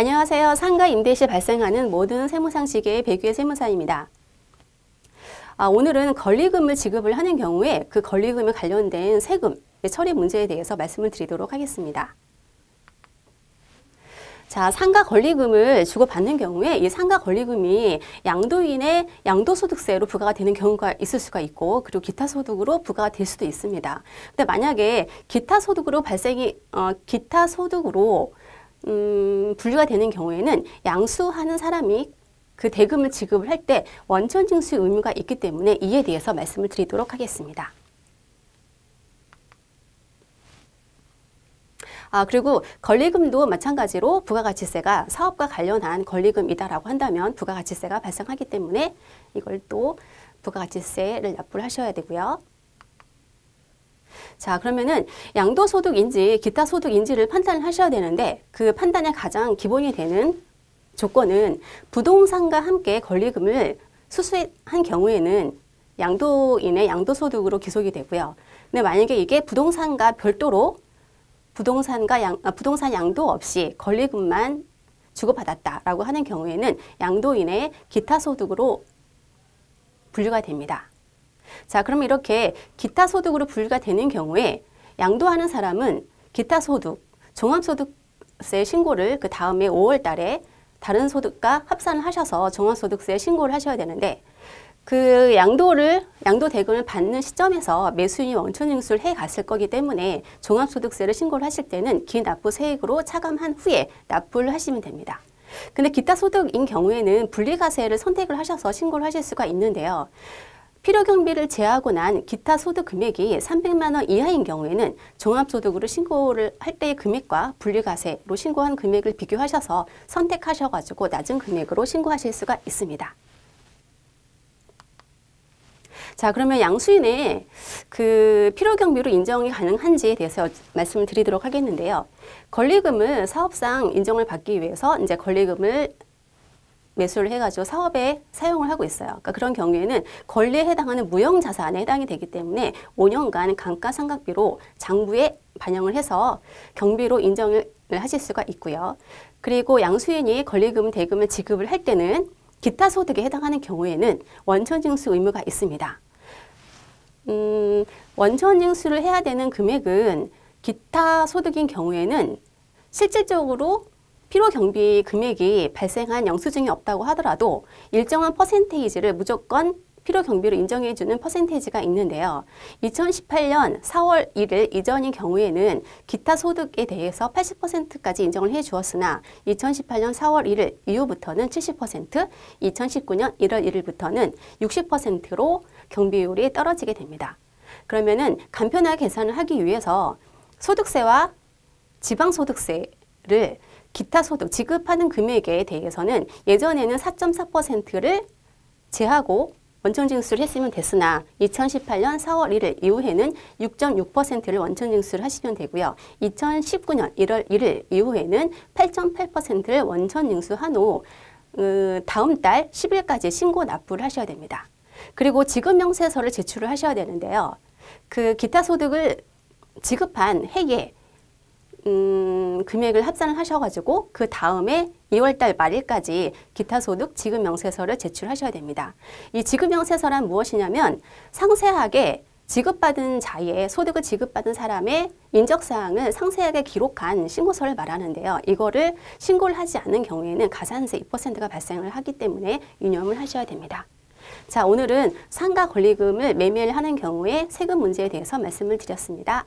안녕하세요. 상가 임대 시 발생하는 모든 세무상식의 배규의 세무사입니다. 아, 오늘은 권리금을 지급을 하는 경우에 그 권리금에 관련된 세금 처리 문제에 대해서 말씀을 드리도록 하겠습니다. 자, 상가 권리금을 주고받는 경우에 이 상가 권리금이 양도인의 양도소득세로 부과가 되는 경우가 있을 수가 있고 그리고 기타 소득으로 부과가 될 수도 있습니다. 근데 만약에 기타 소득으로 발생이 어, 기타 소득으로 음, 분류가 되는 경우에는 양수하는 사람이 그 대금을 지급을 할 때 원천 징수 의무가 있기 때문에 이에 대해서 말씀을 드리도록 하겠습니다. 아, 그리고 권리금도 마찬가지로 부가가치세가 사업과 관련한 권리금이다라고 한다면 부가가치세가 발생하기 때문에 이걸 또 부가가치세를 납부를 하셔야 되고요. 자, 그러면은 양도소득인지 기타 소득인지를 판단을 하셔야 되는데 그 판단의 가장 기본이 되는 조건은 부동산과 함께 권리금을 수수한 경우에는 양도인의 양도소득으로 기속이 되고요. 근데 만약에 이게 부동산과 별도로 부동산과 양, 아, 부동산 양도 없이 권리금만 주고받았다라고 하는 경우에는 양도인의 기타 소득으로 분류가 됩니다. 자, 그럼 이렇게 기타 소득으로 분류가 되는 경우에 양도하는 사람은 기타 소득, 종합소득세 신고를 그 다음에 5월 달에 다른 소득과 합산을 하셔서 종합소득세 신고를 하셔야 되는데 그 양도를 양도 대금을 받는 시점에서 매수인이 원천 징수를 해 갔을 거기 때문에 종합소득세를 신고를 하실 때는 기납부 세액으로 차감한 후에 납부를 하시면 됩니다. 근데 기타 소득인 경우에는 분리과세를 선택을 하셔서 신고를 하실 수가 있는데요. 필요 경비를 제하고 난 기타 소득 금액이 300만 원 이하인 경우에는 종합소득으로 신고를 할 때의 금액과 분리과세로 신고한 금액을 비교하셔서 선택하셔가지고 낮은 금액으로 신고하실 수가 있습니다. 자, 그러면 양수인의 그 필요 경비로 인정이 가능한지에 대해서 말씀을 드리도록 하겠는데요. 권리금을 사업상 인정을 받기 위해서 이제 권리금을 매수를 해가지고 사업에 사용을 하고 있어요. 그러니까 그런 경우에는 권리에 해당하는 무형 자산에 해당이 되기 때문에 5년간 감가상각비로 장부에 반영을 해서 경비로 인정을 하실 수가 있고요. 그리고 양수인이 권리금 대금을 지급을 할 때는 기타 소득에 해당하는 경우에는 원천 징수 의무가 있습니다. 음, 원천 징수를 해야 되는 금액은 기타 소득인 경우에는 실질적으로 필요 경비 금액이 발생한 영수증이 없다고 하더라도 일정한 퍼센테이지를 무조건 필요 경비로 인정해 주는 퍼센테이지가 있는데요. 2018년 4월 1일 이전인 경우에는 기타 소득에 대해서 80%까지 인정을 해 주었으나 2018년 4월 1일 이후부터는 70%, 2019년 1월 1일부터는 60%로 경비율이 떨어지게 됩니다. 그러면은 간편하게 계산을 하기 위해서 소득세와 지방소득세를 기타 소득 지급하는 금액에 대해서는 예전에는 4.4%를 제하고 원천 징수를 했으면 됐으나 2018년 4월 1일 이후에는 6.6%를 원천 징수를 하시면 되고요. 2019년 1월 1일 이후에는 8.8%를 원천 징수한 후 어, 다음 달 10일까지 신고 납부를 하셔야 됩니다. 그리고 지급 명세서를 제출을 하셔야 되는데요. 그 기타 소득을 지급한 해에 음, 금액을 합산을 하셔가지고 그 다음에 2월달 말일까지 기타소득 지급명세서를 제출하셔야 됩니다. 이 지급명세서란 무엇이냐면 상세하게 지급받은 자의 소득을 지급받은 사람의 인적사항을 상세하게 기록한 신고서를 말하는데요. 이거를 신고를 하지 않는 경우에는 가산세 2%가 발생을 하기 때문에 유념을 하셔야 됩니다. 자, 오늘은 상가 권리금을 매매를 하는 경우에 세금 문제에 대해서 말씀을 드렸습니다.